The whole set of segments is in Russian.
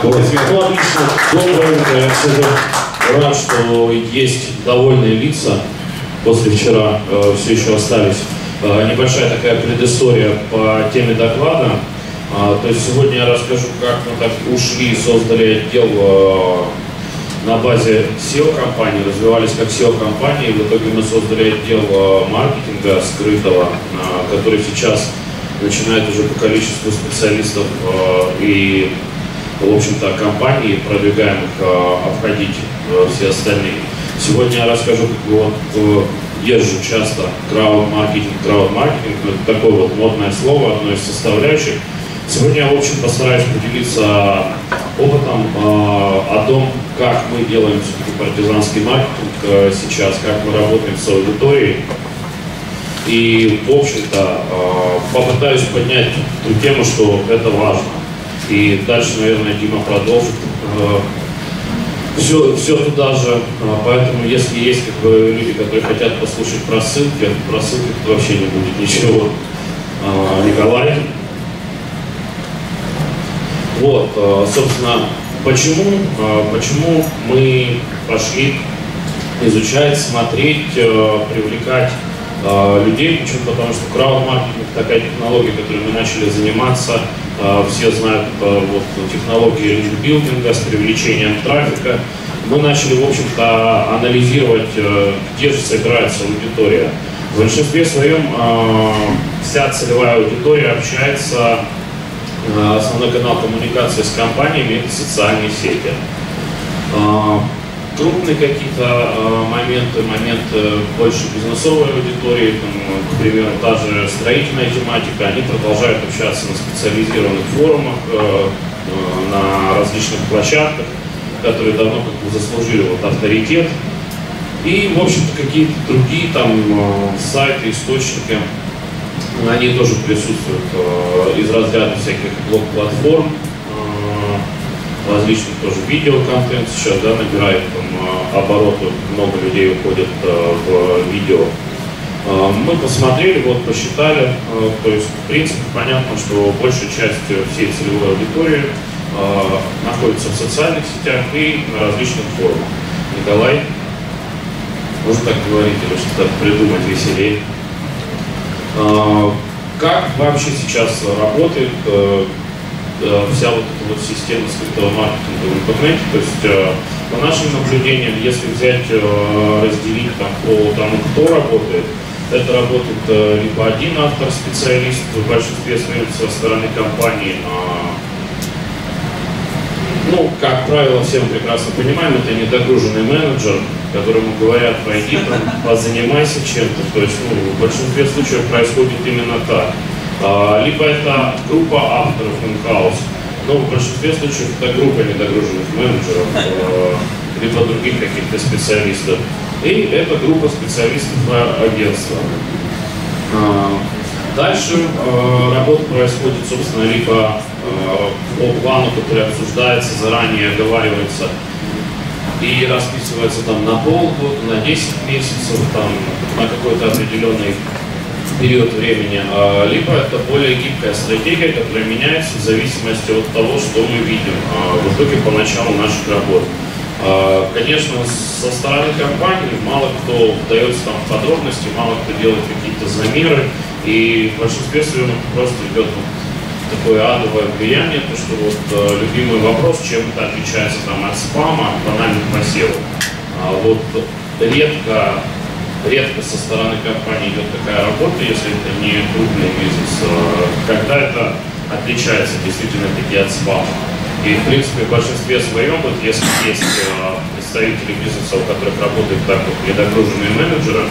Аплодисменты. Ну, отлично. Доброе утро. Я кстати, рад, что есть довольные лица. После вчера э, все еще остались. Э, небольшая такая предыстория по теме доклада. Э, то есть сегодня я расскажу, как мы так ушли, создали отдел э, на базе SEO-компании, развивались как SEO-компании. В итоге мы создали отдел э, маркетинга скрытого, э, который сейчас начинает уже по количеству специалистов и в общем-то, компаний продвигаемых э, обходить э, все остальные. Сегодня я расскажу, как вот э, езжу часто крауд-маркетинг, крауд-маркетинг, это такое вот модное слово, одно из составляющих. Сегодня я, в общем, постараюсь поделиться опытом э, о том, как мы делаем все-таки партизанский маркетинг э, сейчас, как мы работаем с аудиторией. И, в общем-то, э, попытаюсь поднять ту тему, что это важно. И дальше, наверное, Дима продолжит. Все, все туда же. Поэтому, если есть как бы, люди, которые хотят послушать про ссылки, про ссылки тут вообще не будет ничего. Николай. Вот, собственно, почему, почему мы пошли изучать, смотреть, привлекать людей, почему? Потому что крауд-маркетинг такая технология, которой мы начали заниматься а, все знают вот, технологии линкбилдинга с привлечением трафика. Мы начали, в общем-то, анализировать, э, где же собирается аудитория. В большинстве своем а, вся целевая аудитория общается, а, основной канал коммуникации с компаниями – это социальные сети крупные какие-то э, моменты, моменты больше бизнесовой аудитории, там, к примеру, та же строительная тематика, они продолжают общаться на специализированных форумах, э, э, на различных площадках, которые давно как бы заслужили вот авторитет. И, в общем-то, какие-то другие там э, сайты, источники, они тоже присутствуют э, из разряда всяких блок-платформ, различных тоже видеоконтент сейчас да, набирает там, а, обороты, много людей уходят а, в видео. А, мы посмотрели, вот посчитали, то есть в принципе понятно, что большая часть всей целевой аудитории находится в социальных сетях и на различных форумах. Николай, можно так говорить или что-то придумать веселее. Как вообще сейчас работает Э, вся вот эта вот система скрытого маркетинга в интернете. То есть э, по нашим наблюдениям, если взять, э, разделить там, по тому, кто работает, это работает либо один автор-специалист, в большинстве своем со стороны компании, а, ну, как правило, все мы прекрасно понимаем, это недогруженный менеджер, которому говорят, пойди там, позанимайся чем-то. То есть, ну, в большинстве случаев происходит именно так. А, либо это группа авторов in-house, но в большинстве случаев это группа недогруженных менеджеров, а, либо других каких-то специалистов. И это группа специалистов агентства. А, дальше работа происходит, собственно, либо по плану, который обсуждается, заранее оговаривается и расписывается там на полгода, на 10 месяцев, там, на какой-то определенный период времени, а, либо это более гибкая стратегия, которая меняется в зависимости от того, что мы видим а, в итоге по началу наших работ. А, конечно, со стороны компании мало кто вдается там подробности, мало кто делает какие-то замеры, и в большинстве своем просто идет такое адовое влияние, то что вот любимый вопрос, чем это отличается там от спама, от банальных посевов. Вот редко редко со стороны компании идет такая работа, если это не крупный бизнес, а когда это отличается действительно таки от спама. И, в принципе, в большинстве своем, вот, если есть а, представители бизнеса, у которых работают так вот недогруженные менеджеры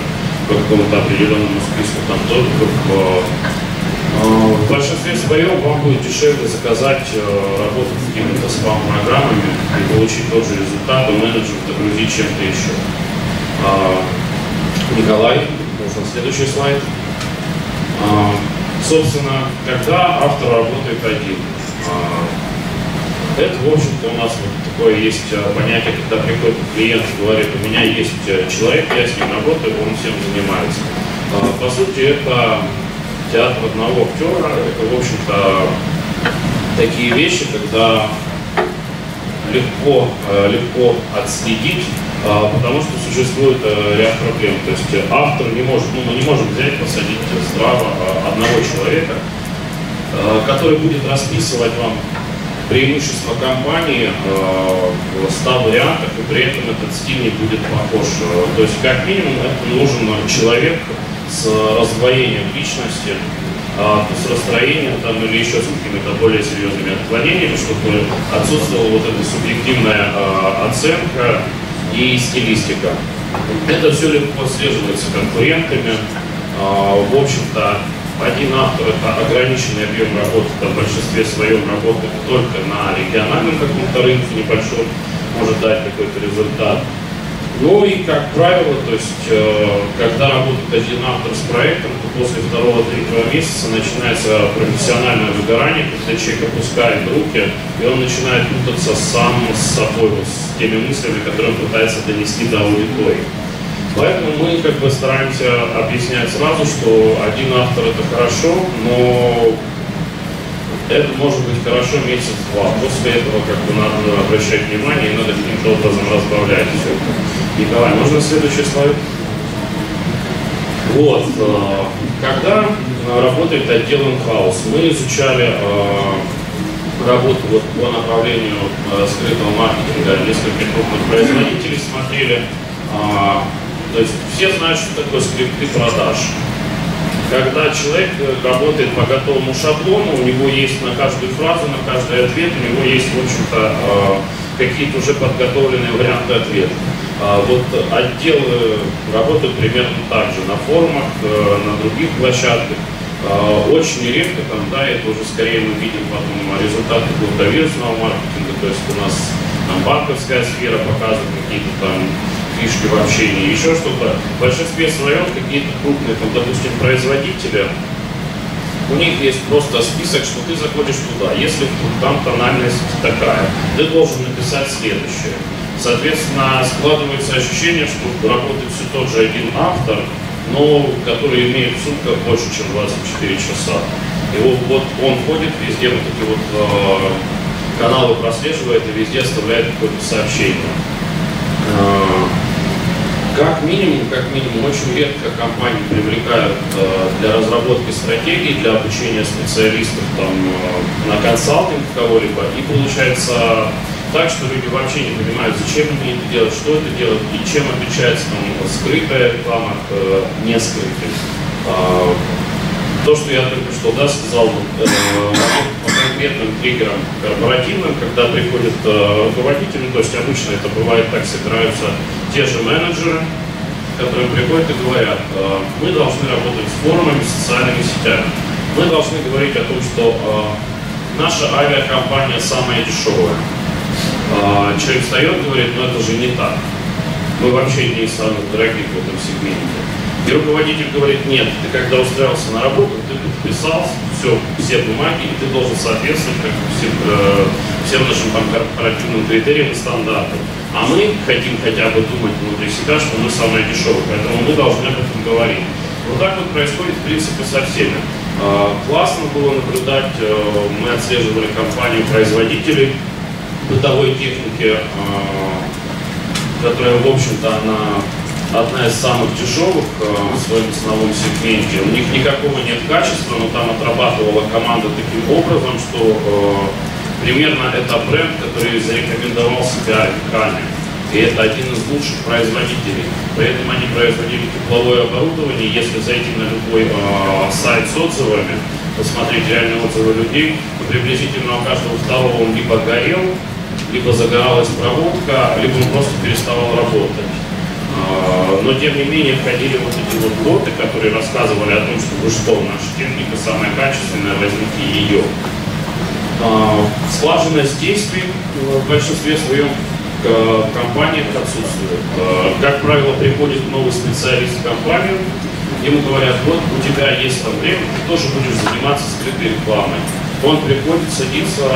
по какому-то определенному списку, там то а, в большинстве своем вам будет дешевле заказать работу с какими-то спам-программами и получить тот же результат, у менеджера догрузить чем-то еще. Николай, можно следующий слайд. А, собственно, когда автор работает один, а, это, в общем-то, у нас вот такое есть а, понятие, когда приходит клиент и говорит, у меня есть э, человек, я с ним работаю, он всем занимается. По сути, это театр одного актера, это, в общем-то, такие вещи, когда легко, э, легко отследить, потому что существует э, ряд проблем. То есть автор не может, ну, мы не можем взять, посадить здраво одного человека, который будет расписывать вам преимущества компании в 100 вариантах, и при этом этот стиль не будет похож. То есть, как минимум, это нужен человек с раздвоением личности, а, с расстроением там, или еще с какими-то более серьезными отклонениями, чтобы отсутствовала вот эта субъективная а, оценка и стилистика. Это все легко отслеживается конкурентами. А, в общем-то, один автор – это ограниченный объем работы, в большинстве своем работает только на региональном каком-то рынке небольшом, может дать какой-то результат. Ну и, как правило, то есть, э, когда работает один автор с проектом, то после второго-третьего месяца начинается профессиональное выгорание, когда человек опускает руки, и он начинает путаться сам с собой, вот, с теми мыслями, которые он пытается донести до аудитории. Поэтому мы как бы стараемся объяснять сразу, что один автор это хорошо, но это может быть хорошо месяц-два. После этого как бы надо обращать внимание и надо каким-то образом разбавлять все это. Николай, можно следующий слайд? Вот, э, когда работает отдел инхаус, мы изучали э, работу вот по направлению э, скрытого маркетинга нескольких крупных производителей, смотрели. То есть все знают, что такое скрипты продаж когда человек э, работает по готовому шаблону, у него есть на каждую фразу, на каждый ответ, у него есть, в общем-то, э, какие-то уже подготовленные варианты ответа. А вот отделы работают примерно так же на форумах, э, на других площадках. Очень редко там, да, это уже скорее мы видим потом результаты какого-то вирусного маркетинга, то есть у нас там банковская сфера показывает какие-то там фишки в общении, еще что-то. В большинстве своем какие-то крупные, там, допустим, производители, у них есть просто список, что ты заходишь туда. Если там тональность такая, ты должен написать следующее. Соответственно, складывается ощущение, что работает все тот же один автор, но который имеет в сутках больше, чем 24 часа. И вот, вот он ходит везде, вот эти вот э, каналы прослеживает и везде оставляет какое-то сообщение. Как минимум, как минимум, очень редко компании привлекают э, для разработки стратегий, для обучения специалистов там, э, на консалтинг кого-либо. И получается так, что люди вообще не понимают, зачем они это делать, что это делать и чем отличается там, скрытая реклама от э, не скрытой. Э, то, что я только что да, сказал, э, по конкретным триггерам корпоративным, когда приходит э, руководитель, то есть обычно это бывает так, собираются те же менеджеры, которые приходят и говорят, «Э, мы должны работать с форумами, социальными сетями. Мы должны говорить о том, что э, наша авиакомпания самая дешевая. Э, человек встает и говорит, ну это же не так. Мы вообще не из самых дорогих в этом сегменте. И руководитель говорит, нет, ты когда устраивался на работу, ты подписал все, все бумаги, и ты должен соответствовать как всем, э, всем нашим там, корпоративным критериям и стандартам. А мы хотим хотя бы думать внутри себя, что мы самые дешевые, поэтому мы должны об этом говорить. Вот так вот происходит, в принципе, со всеми. Э, классно было наблюдать, э, мы отслеживали компанию производителей бытовой техники, э, которая, в общем-то, она одна из самых дешевых э, в своем ценовом сегменте. У них никакого нет качества, но там отрабатывала команда таким образом, что э, примерно это бренд, который зарекомендовал себя веками. И это один из лучших производителей. При этом они производили тепловое оборудование. Если зайти на любой э, сайт с отзывами, посмотреть реальные отзывы людей, то приблизительно у каждого второго он либо горел, либо загоралась проводка, либо он просто переставал работать. Но тем не менее входили вот эти вот боты, которые рассказывали о том, что вы что, наша техника самая качественная, возьмите ее. А, слаженность действий в большинстве своем в компаниях отсутствует. А, как правило, приходит новый специалист в компанию, ему говорят, вот у тебя есть там время, ты тоже будешь заниматься скрытой рекламой. Он приходит, садится,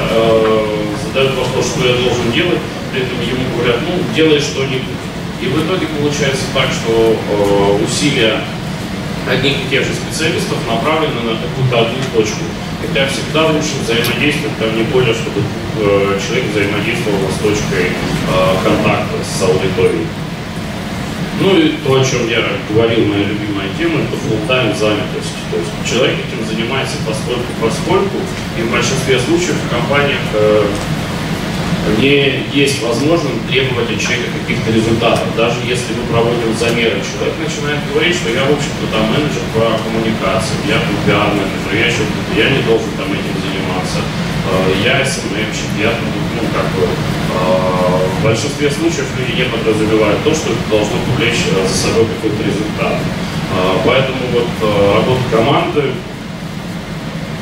задает вопрос, что я должен делать, при этом ему говорят, ну, делай что-нибудь. И в итоге получается так, что э, усилия одних и тех же специалистов направлены на какую-то одну точку. хотя всегда лучше взаимодействовать там не более, чтобы э, человек взаимодействовал с точкой э, контакта с аудиторией. Ну и то, о чем я говорил, моя любимая тема, это full-time занятость. То есть человек этим занимается поскольку, поскольку, и в большинстве случаев в компаниях не есть возможным требовать от человека каких-то результатов. Даже если мы проводим замеры, человек начинает говорить, что я, в общем-то, там менеджер по коммуникациям, я пиар-менеджер, я еще я не должен там этим заниматься, э, я СММщик, я тут, ну, как бы, э, в большинстве случаев люди не подразумевают то, что это должно повлечь э, за собой какой-то результат. Поэтому вот работа команды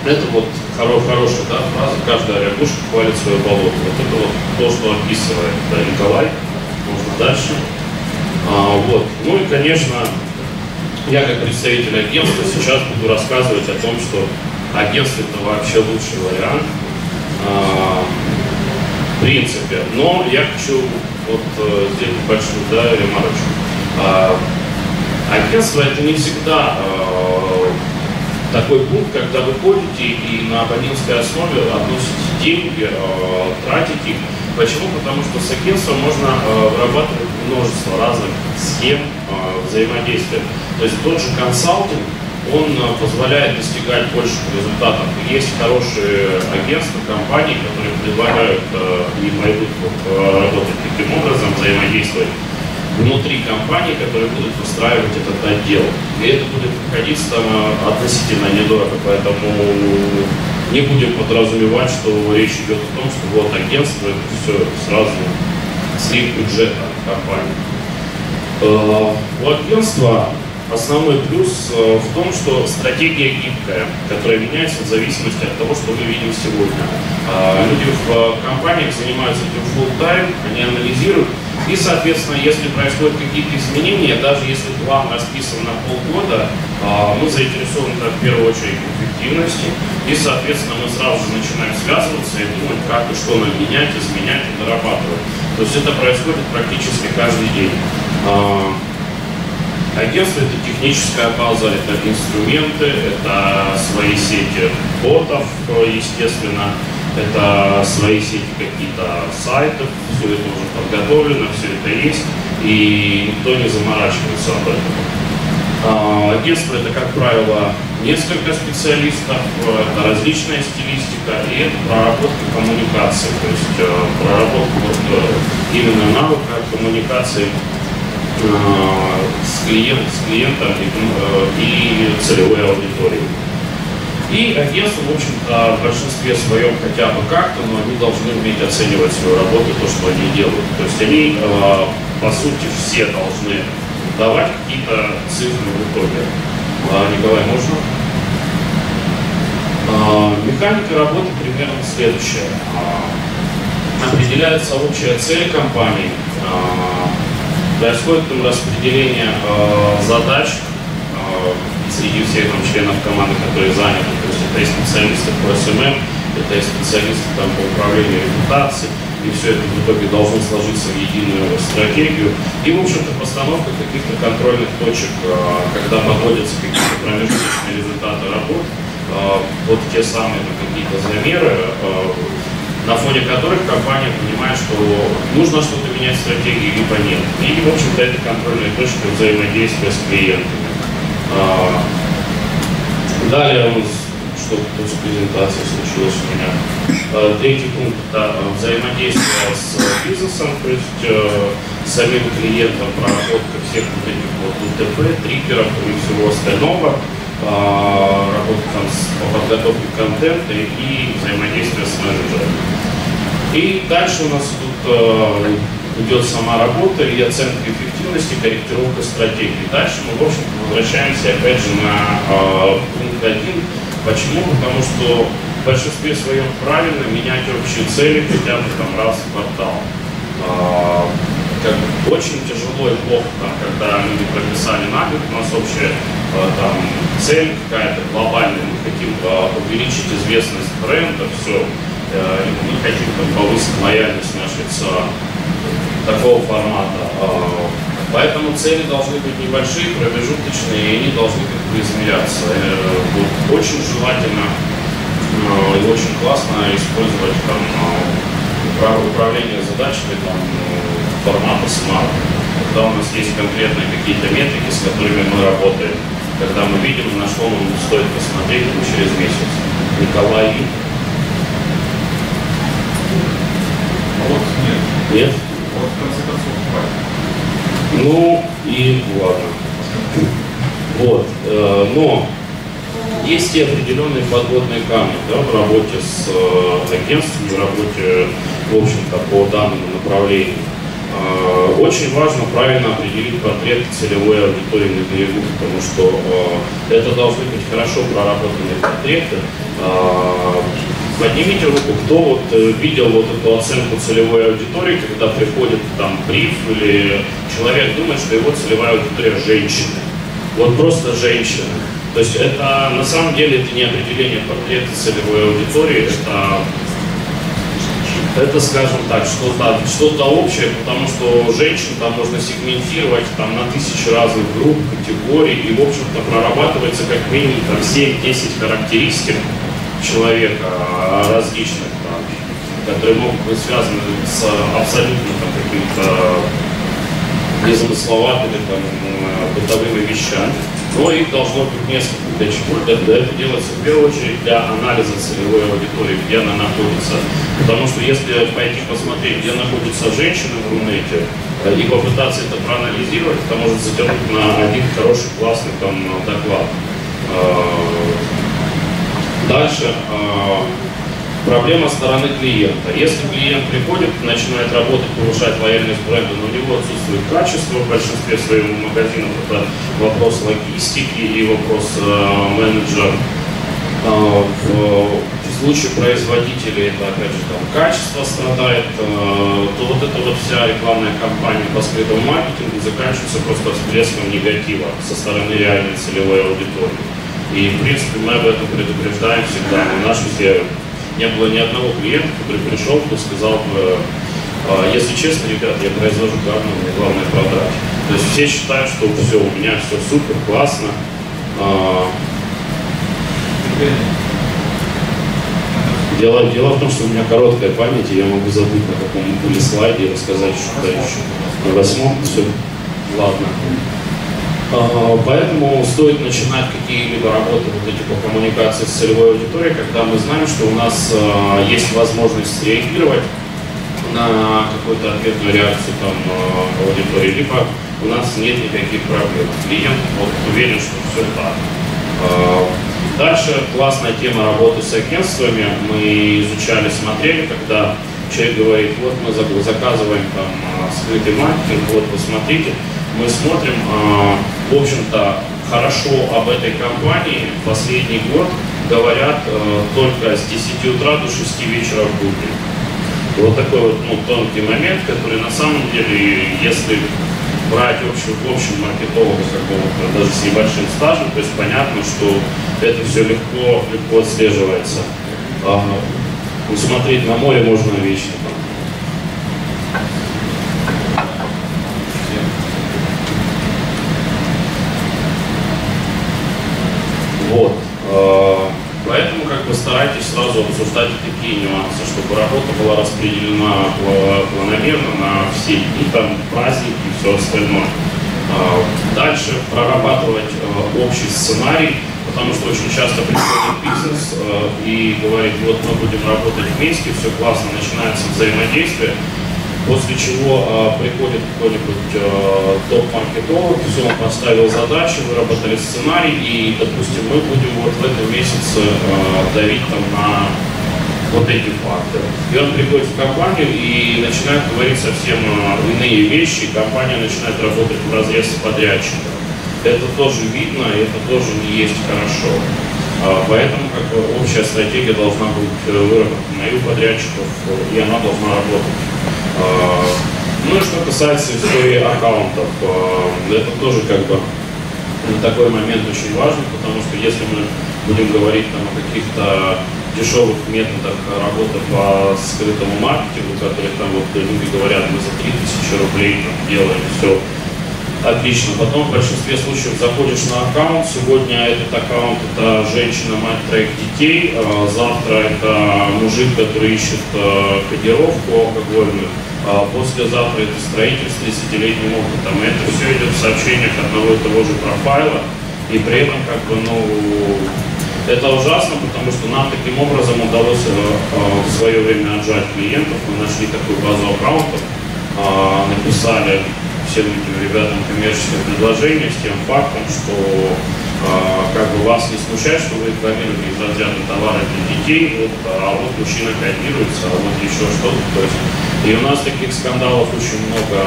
это вот хоро, хорошая да, фраза, каждая рябушка хвалит свое болото. Вот это вот то, что описывает да, Николай. Можно дальше. А, вот. Ну и, конечно, я как представитель агентства сейчас буду рассказывать о том, что агентство это вообще лучший вариант. А, в принципе. Но я хочу вот э, сделать большую да, ремарочку. А, агентство это не всегда а, такой пункт, когда вы ходите и на абонентской основе относите деньги, э, тратите их. Почему? Потому что с агентством можно э, вырабатывать множество разных схем э, взаимодействия. То есть тот же консалтинг, он позволяет достигать больших результатов. Есть хорошие агентства, компании, которые предлагают и пойдут работать таким образом, взаимодействовать внутри компании, которые будут выстраивать этот отдел. И это будет находиться там относительно недорого, поэтому не будем подразумевать, что речь идет о том, что вот агентство, это все сразу слив бюджета компании. Э, у агентства основной плюс э, в том, что стратегия гибкая, которая меняется в зависимости от того, что мы видим сегодня. Э, люди в компаниях занимаются этим full time, они анализируют, и, соответственно, если происходят какие-то изменения, даже если план расписан на полгода, а, мы заинтересованы в первую очередь в эффективности. И, соответственно, мы сразу же начинаем связываться и думать, как и что нам менять, изменять и дорабатывать. То есть это происходит практически каждый день. А, агентство – это техническая база, это инструменты, это свои сети ботов, естественно, это свои сети какие-то сайтов, все это уже подготовлено, все это есть, и никто не заморачивается об этом. А, агентство это, как правило, несколько специалистов, это различная стилистика, и это проработка коммуникации, то есть э, проработка вот, э, именно навыка коммуникации э, с, клиент, с клиентом и целевой аудиторией. И агентство, в общем-то, в большинстве своем хотя бы как-то, но они должны уметь оценивать свою работу, то, что они делают. То есть они, э, по сути, все должны давать какие-то цифры в итоге. А, Николай, можно? А, механика работы примерно следующая. А, определяется общая цель компании, происходит там распределение задач среди всех там, членов команды, которые заняты. Это и специалисты по SMM, это и специалисты там, по управлению репутацией, и все это в итоге должно сложиться в единую стратегию. И, в общем-то, постановка каких-то контрольных точек, а, когда подводятся какие-то промежуточные результаты работ, а, вот те самые какие-то замеры, а, на фоне которых компания понимает, что нужно что-то менять в стратегии, либо нет. И, в общем-то, это контрольная точка взаимодействия с клиентами. Далее что тут с презентацией случилось у меня. А, третий пункт – это взаимодействие с бизнесом, то есть э, самим клиентом, проработка всех вот этих вот УТП, триггеров и всего остального, а, работа там с, по подготовке контента и взаимодействие с менеджером. И дальше у нас идут э, идет сама работа и оценка эффективности, корректировка стратегии. Дальше мы, в общем возвращаемся опять же на э, пункт один. Почему? Потому что в большинстве своем правильно менять общие цели хотя бы там раз в квартал. Э, как очень тяжело и плохо, там, когда люди прописали на год, у нас общая э, там, цель какая-то глобальная, мы хотим э, увеличить известность бренда, все, э, мы хотим там, повысить лояльность нашей ЦА такого формата. А, поэтому цели должны быть небольшие, промежуточные, и они должны как измеряться. Э, вот очень желательно э, и очень классно использовать там э, управление задачами там, формата Smart. Когда у нас есть конкретные какие-то метрики, с которыми мы работаем, когда мы видим, на что нам стоит посмотреть через месяц. Николай. Вот нет. Нет? Вот в конце концов хватит. Ну и ладно. Вот. Э, но есть и определенные подводные камни да, в работе с э, агентством, в работе, в общем-то, по данному направлению. Э, очень важно правильно определить портрет целевой аудитории на берегу, потому что это должны быть хорошо проработанные портреты. Поднимите руку, кто вот видел вот эту оценку целевой аудитории, когда приходит там бриф или человек думает, что его целевая аудитория женщины. Вот просто женщины. То есть это на самом деле это не определение портрета целевой аудитории, это, это скажем так, что-то что, -то, общее, потому что женщин там можно сегментировать там, на тысячи разных групп, категорий, и в общем-то прорабатывается как минимум там 7-10 характеристик человека различных, там, которые могут быть связаны с абсолютно каким-то незамысловатыми там, бытовыми вещами но их должно быть несколько. Для чего? Это, это делается в первую очередь для анализа целевой аудитории, где она находится. Потому что если пойти посмотреть, где находится женщина в Рунете, э, и попытаться это проанализировать, это может затянуть на один хороший, классный там доклад. Э, дальше э, Проблема стороны клиента. Если клиент приходит, начинает работать, повышать лояльность бренда, но у него отсутствует качество в большинстве своих магазинов, это вопрос логистики и вопрос э, менеджера. Э, в, в случае производителей это опять же там качество страдает, э, то вот эта вот вся рекламная кампания по скрытому маркетингу заканчивается просто всплеском негатива со стороны реальной целевой аудитории. И в принципе мы об этом предупреждаем всегда на нашей сфере не было ни одного клиента, который пришел, кто сказал бы, «А, если честно, ребят, я произвожу говно, мне главное продать. То есть все считают, что все, у меня все супер, классно. А, дело, дело в том, что у меня короткая память, и я могу забыть, на каком были слайде и рассказать что-то еще. На восьмом все. Ладно. А, поэтому стоит начинать какие-либо работы вот эти по коммуникации с целевой аудиторией, когда мы знаем, что у нас а, есть возможность реагировать на какую-то ответную реакцию там, а, аудитории, либо у нас нет никаких проблем. Клиент вот, уверен, что все так. Дальше классная тема работы с агентствами. Мы изучали, смотрели, когда человек говорит, вот мы заказываем там скрытый маркетинг, вот посмотрите, мы смотрим, в общем-то, хорошо об этой компании последний год говорят а, только с 10 утра до 6 вечера в будни. Вот такой вот ну, тонкий момент, который на самом деле, если брать общую, в общем маркетолога какого-то, даже с небольшим стажем, то есть понятно, что это все легко, легко отслеживается. А, смотреть на море можно вечно. Сразу обсуждать такие нюансы, чтобы работа была распределена планомерно на все дни, там, праздники и все остальное. Э, дальше прорабатывать э, общий сценарий, потому что очень часто приходит бизнес и говорит, вот мы будем работать вместе, все классно, начинается взаимодействие, после чего э, приходит какой-нибудь э, топ-маркетолог, все, он поставил задачи, выработали сценарий, и, допустим, мы будем вот в этом месяце э, давить там на вот эти факторы. И он приходит в компанию и начинает говорить совсем э, иные вещи, и компания начинает работать в разрез подрядчика. Это тоже видно, это тоже не есть хорошо. А, поэтому как бы, общая стратегия должна быть э, выработана и у подрядчиков, и она должна работать. А, ну и что касается истории аккаунтов, а, это тоже как бы такой момент очень важный, потому что если мы будем говорить там, о каких-то дешевых методах работы по скрытому маркетингу, которые там вот люди говорят, мы за 3000 рублей там, делаем все, Отлично. Потом в большинстве случаев заходишь на аккаунт. Сегодня этот аккаунт это женщина, мать троих детей. А завтра это мужик, который ищет кодировку алкогольную. А послезавтра это строитель с 30-летним опытом. И это все идет в сообщениях одного и того же профайла. И при этом, как бы, ну, это ужасно, потому что нам таким образом удалось в свое время отжать клиентов. Мы нашли такую базу аккаунтов, написали всем этим ребятам коммерческое предложение с тем фактом, что э, как бы вас не смущает, что вы рекламируете из разряда товара для детей, вот, а вот мужчина кодируется, а вот еще что-то. То есть, и у нас таких скандалов очень много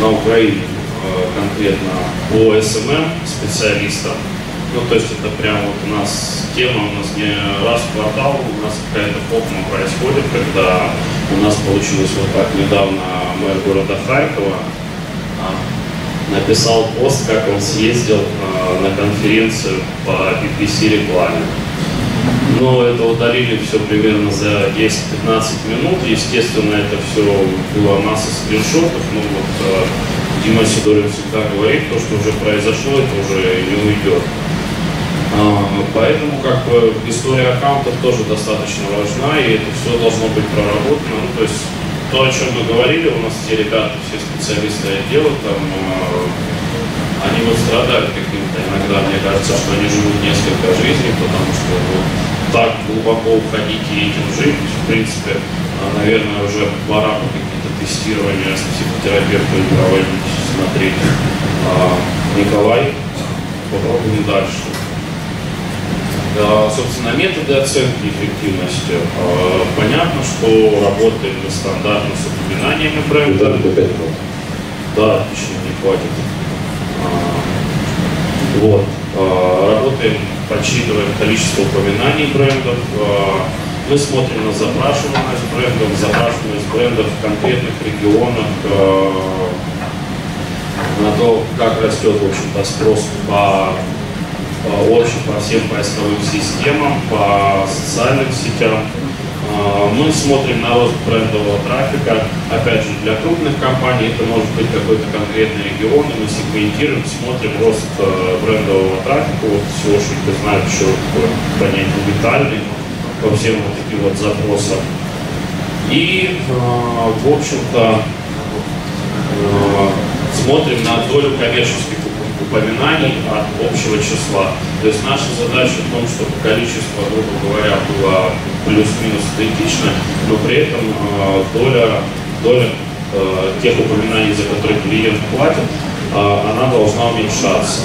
на Украине э, конкретно по SMM специалистам. Ну, то есть это прям вот у нас тема, у нас не раз в квартал, у нас какая-то попма происходит, когда у нас получилось вот так недавно мэр города Харькова а, написал пост, как он съездил а, на конференцию по PPC рекламе. Но это удалили все примерно за 10-15 минут. Естественно, это все было масса скриншотов. Ну вот а, Дима Сидорин всегда говорит, то, что уже произошло, это уже не уйдет. А, поэтому как бы история аккаунтов тоже достаточно важна, и это все должно быть проработано. Ну, то есть то, о чем мы говорили, у нас все ребята, все специалисты отдела, там, а, они вот страдают каким-то иногда, мне кажется, что они живут несколько жизней, потому что вот, так глубоко уходить и этим жить, в принципе, а, наверное, уже пора какие-то тестирования с психотерапевтом проводить, смотреть. Николай, попробуем дальше. Собственно, методы оценки эффективности. А, понятно, что работаем мы стандартно с упоминаниями бренда. Да, отлично, не хватит. А, вот. А, работаем, подсчитываем количество упоминаний брендов. Мы смотрим на запрашиваемость брендов, запрашиваемость брендов в конкретных регионах, на то, как растет, в общем-то, спрос по общем по всем поисковым системам, по социальным сетям. А, мы смотрим на рост брендового трафика. Опять же, для крупных компаний это может быть какой-то конкретный регион, и мы сегментируем, смотрим рост э, брендового трафика. Вот что знают еще понятие витальный по всем вот таким вот запросам. И, а, в общем-то, э, смотрим на долю коммерческих упоминаний от общего числа. То есть наша задача в том, чтобы количество, грубо говоря, было плюс-минус идентично, но при этом э, доля, доля э, тех упоминаний, за которые клиент платит, э, она должна уменьшаться.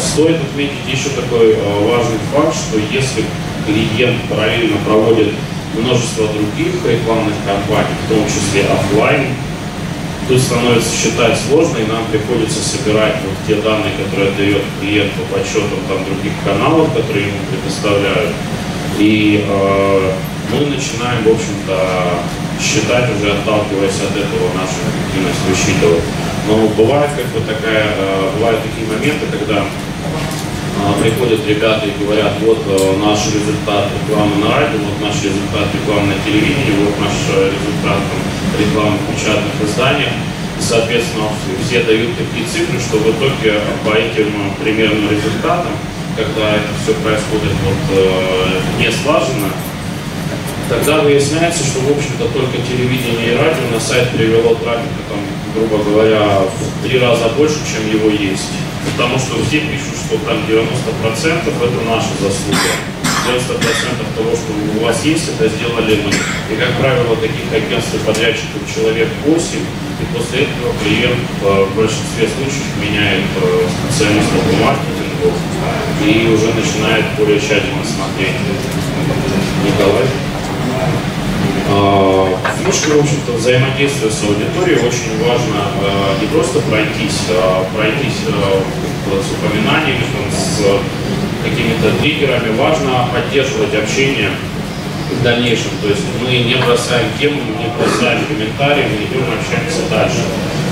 Стоит отметить еще такой важный факт, что если клиент параллельно проводит множество других рекламных кампаний, в том числе офлайн, Тут становится считать сложно, и нам приходится собирать вот те данные, которые отдает клиент по подсчетам там, других каналов, которые ему предоставляют. И э, мы начинаем, в общем-то, считать уже отталкиваясь от этого нашу эффективность высчитывать. Но бывает как бы такая, э, бывают такие моменты, когда приходят ребята и говорят, вот э, наш результат рекламы на радио, вот наш результат рекламы на телевидении, вот наш результат там, рекламных печатных изданиях. И, соответственно, все дают такие цифры, что в итоге по этим примерным результатам, когда это все происходит вот, э, не слаженно, тогда выясняется, что, в общем-то, только телевидение и радио на сайт привело трафика, там, грубо говоря, в три раза больше, чем его есть. Потому что все пишут, что там 90% это наша заслуга. 90% того, что у вас есть, это сделали мы. И, как правило, таких агентств и подрядчиков человек 8, и после этого клиент э, в большинстве случаев меняет э, специалиста по маркетингу и уже начинает более тщательно смотреть. Николай? А, фишка, в общем-то, взаимодействия с аудиторией очень важно э, не просто пройтись, а пройтись с упоминаниями, с какими-то триггерами, важно поддерживать общение в дальнейшем. То есть мы не бросаем тему, не бросаем комментарии, мы идем общаемся дальше.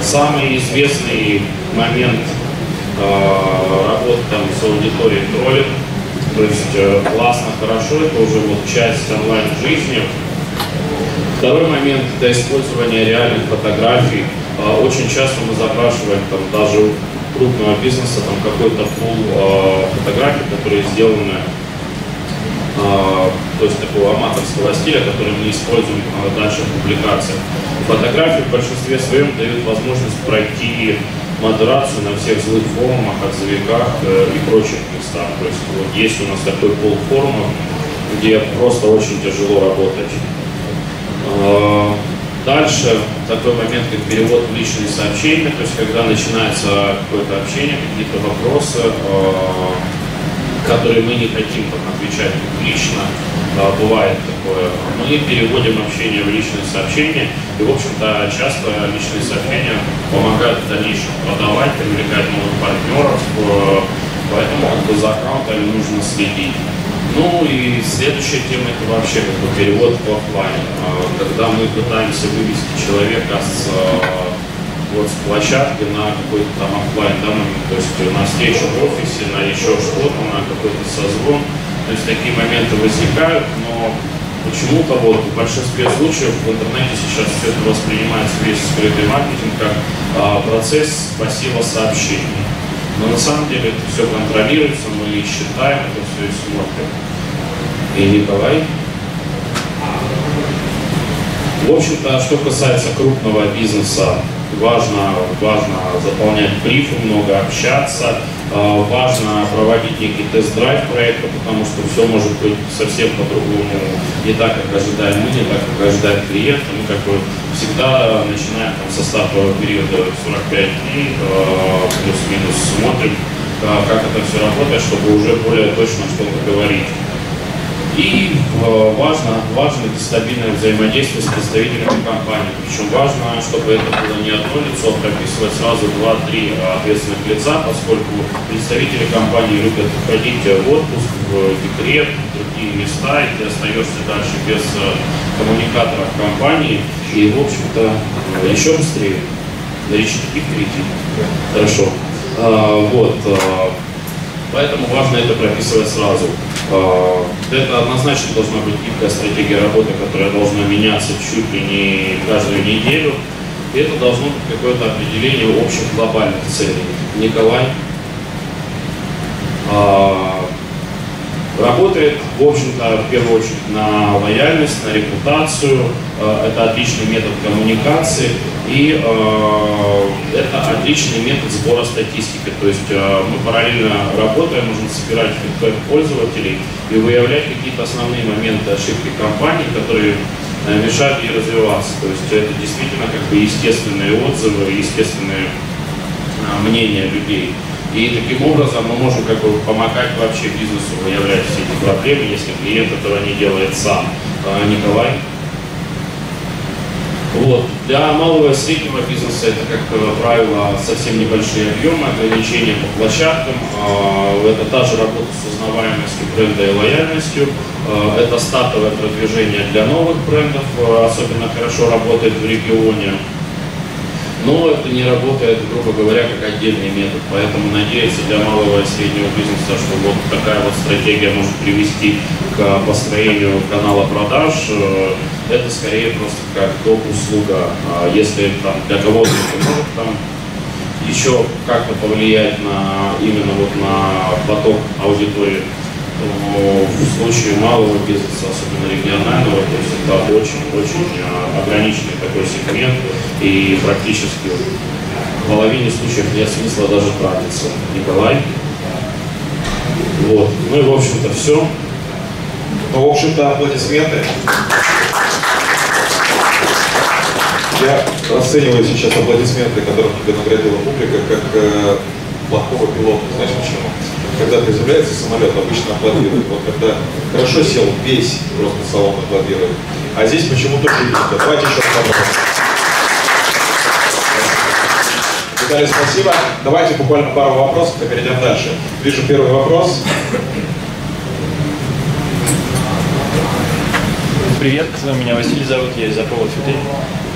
Самый известный момент э, работы там, с аудиторией троллинг, то есть э, классно, хорошо, это уже вот часть онлайн-жизни. Второй момент – это использование реальных фотографий э, очень часто мы запрашиваем там даже крупного бизнеса там какой-то пул э, фотографий, которые сделаны то есть такого аматорского стиля, который мы используем дальше в публикациях. Фотографии в большинстве своем дают возможность пройти модерацию на всех злых форумах, отзывиках э, и прочих местах. То есть вот есть у нас такой пол форумов, где просто очень тяжело работать. А, дальше такой момент, как перевод в личные сообщения, то есть когда начинается какое-то общение, какие-то вопросы, а, которые мы не хотим там, отвечать лично, бывает такое. Мы переводим общение в личные сообщения, и, в общем-то, часто личные сообщения помогают в дальнейшем продавать, привлекать новых партнеров, э, поэтому как бы, за аккаунтами нужно следить. Ну и следующая тема это вообще как бы перевод в офлайн. А, когда мы пытаемся вывести человека с э, вот с площадки на какой-то там офлайн, да, то есть на встречу в офисе, на еще что-то, на какой-то созвон. То есть такие моменты возникают, но почему-то вот в большинстве случаев в интернете сейчас все это воспринимается весь скрытый маркетинг как а, процесс посева сообщений. Но на самом деле это все контролируется, мы считаем это все и смотрим. И Николай. В общем-то, что касается крупного бизнеса, важно, важно заполнять брифы, много общаться, э, важно проводить некий тест-драйв проекта, потому что все может быть совсем по-другому, не так, как ожидаем мы, не так, как ожидает клиент. Мы как бы всегда начинаем там, со стартового периода 45 дней, э, плюс-минус смотрим, э, как это все работает, чтобы уже более точно что-то говорить. И э, важно, важно стабильное взаимодействие с представителями компании. Причем важно, чтобы это было не одно лицо, а прописывать сразу два-три ответственных лица, поскольку представители компании любят уходить в отпуск, в декрет, в другие места, и ты остаешься дальше без э, коммуникаторов компании. И, в общем-то, э, еще быстрее. На речники впереди. Хорошо. Вот. Поэтому важно это прописывать сразу. А, это однозначно должна быть гибкая стратегия работы, которая должна меняться чуть ли не каждую неделю. И это должно быть какое-то определение общих глобальных целей. Николай а, работает, в общем-то, в первую очередь на лояльность, на репутацию. А, это отличный метод коммуникации. И э, это отличный метод сбора статистики. То есть э, мы параллельно работаем, можем собирать фидбэк пользователей и выявлять какие-то основные моменты ошибки компании, которые э, мешают ей развиваться. То есть это действительно как бы естественные отзывы, естественные э, мнения людей. И таким образом мы можем как бы помогать вообще бизнесу выявлять все эти проблемы, если клиент этого не делает сам. Э, Николай? Вот. Для малого и среднего бизнеса это, как правило, совсем небольшие объемы, ограничения по площадкам. А, это та же работа с узнаваемостью бренда и лояльностью. А, это стартовое продвижение для новых брендов, а, особенно хорошо работает в регионе. Но это не работает, грубо говоря, как отдельный метод. Поэтому надеяться для малого и среднего бизнеса, что вот такая вот стратегия может привести к построению канала продаж, э, это скорее просто как доп. услуга. А если там, для кого-то это может там еще как-то повлиять на именно вот на поток аудитории, то в случае малого бизнеса, особенно регионального, то есть это очень-очень а, ограниченный такой сегмент и практически в половине случаев нет смысла даже тратиться. Николай. Вот. Ну и в общем-то все. Ну, в общем-то, аплодисменты. Я расцениваю сейчас аплодисменты, которым тебя наградила публика, как э, плохого пилота. Знаешь почему? Когда приземляется самолет, обычно аплодируют. Вот когда хорошо сел, весь просто салон аплодирует. А здесь почему-то жиденько. Давайте еще пожалуйста. Виталий, спасибо. Давайте буквально пару вопросов и перейдем дальше. Вижу первый вопрос. Привет, меня Василий зовут, я из Apollo Today.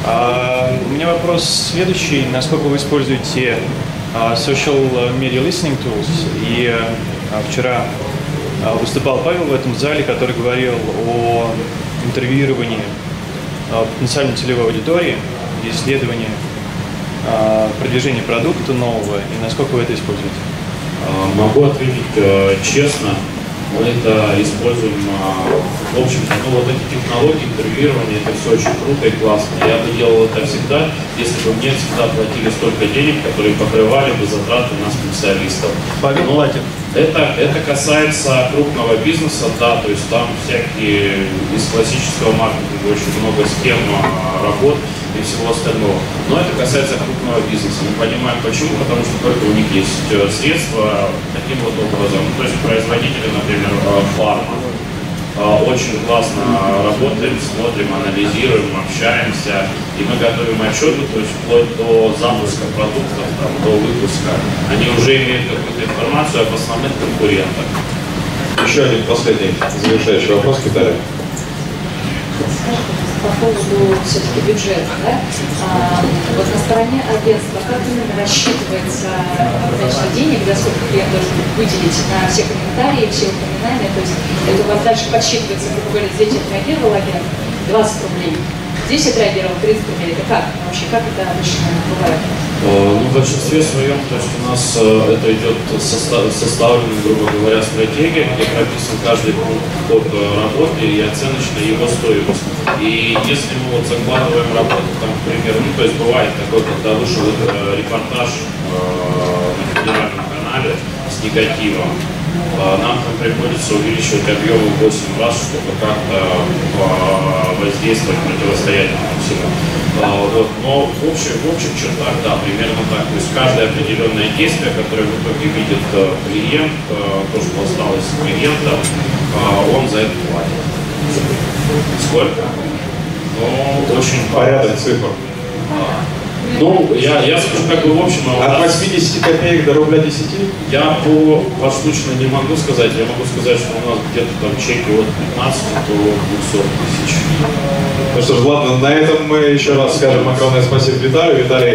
А, у меня вопрос следующий. Насколько вы используете а, social media listening tools? И а, вчера а, выступал Павел в этом зале, который говорил о интервьюировании а, потенциальной целевой аудитории, исследовании а, продвижения продукта нового и насколько вы это используете? А, Могу ответить э, честно, мы это используем, а, в общем-то, ну вот эти технологии интервьюирования, это все очень круто и классно. Я бы делал это всегда, если бы мне всегда платили столько денег, которые покрывали бы затраты на специалистов. Павел Но платит. Это, это касается крупного бизнеса, да, то есть там всякие из классического маркетинга очень много схем а, работ и всего остального. Но это касается крупного бизнеса. Мы понимаем почему, потому что только у них есть э, средства таким вот образом. Ну, то есть производители, например, э, фарма. Э, Очень классно работаем, смотрим, анализируем, общаемся. И мы готовим отчеты, то есть вплоть до запуска продуктов, там, до выпуска. Они уже имеют какую-то информацию об основных конкурентах. Еще один последний завершающий вопрос. Скажите, по поводу все-таки бюджета, да? А, вот на стороне агентства, как именно рассчитывается количество денег, да, сколько клиент должен выделить на все комментарии, все упоминания, то есть это у вас дальше подсчитывается, грубо говоря, здесь отреагировал агент 20 рублей, здесь отреагировал 30 рублей, это как вообще, как это обычно бывает? Э, Ну, в большинстве своем, то есть у нас э, это идет соста- составлена, грубо говоря, стратегия, где прописан каждый пункт э, работы и оценочная его стоимость. И если мы вот закладываем работу, там, к примеру, ну, то есть бывает такое, когда вышел репортаж на федеральном канале с негативом, нам там приходится увеличивать объемы в 8 раз, чтобы как-то э, воздействовать, противостоять этому всему. А, Вот, но в общих, в общих чертах, да, примерно так. То есть каждое определенное действие, которое в итоге видит э, клиент, э, то, что осталось с клиента, э, он за это платит. Сколько? Ну, очень Порядок цифр. Ну, я, я скажу как бы в общем, а От нас- 80 копеек до рубля 10? я по поштучно не могу сказать, я могу сказать, что у нас где-то там чеки от 15 до 200 тысяч. Ну что ж, ладно, на этом мы еще раз скажем огромное спасибо Виталию. Виталий